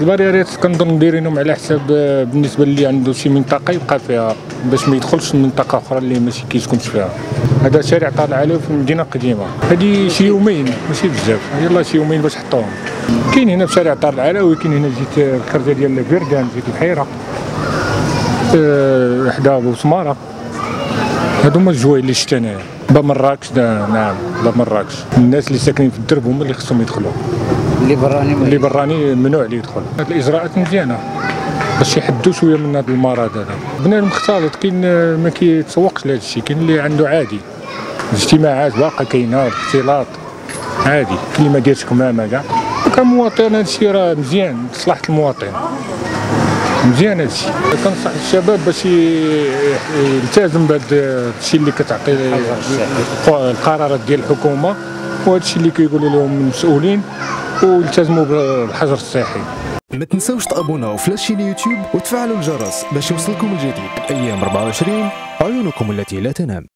البريرات كنظن دايرينهم على حساب آه، بالنسبة اللي عنده شي منطقة يبقى فيها باش ما يدخلش لمنطقة أخرى اللي ماشي كيسكنش فيها. هذا شارع طالع عليه في المدينة القديمه هذه شي يومين ماشي بزاف. يلا شي يومين باش حطوهم. كاين هنا في شارع طار العلاوي كاين هنا جيت الخرجه ديال فيردان جيت البحيره آه، حدا بوسمارة. هادو هما الجوايع اللي شفت انايا باب مراكش دا نعم باب مراكش الناس اللي ساكنين في الدرب هما اللي خصهم يدخلوا اللي براني اللي براني ممنوع اللي يدخل هاد الاجراءات مزيانه باش يحدوا شوية من هذا المرض هذا بنادم مختلط كاين آه، ما كيتسوقش لهذا الشيء كاين اللي عنده عادي. الاجتماعات باقا كاينة الاختلاط عادي. اللي ما دايرش كمامه كاع كمواطن هذا الشيء راه مزيان. لصلاحه المواطن. مزيان هذا الشيء كنصح الشباب باش يلتزم بهذا الشيء اللي كتعطي القرارات ديال الحكومة وهذا الشيء اللي كيقولوا لهم المسؤولين ويلتزموا بالحجر الصحي. ما تنساوش تابوناو في لاشين يوتيوب وتفعلوا الجرس باش يوصلكم الجديد. أيام 24 عيونكم التي لا تنام.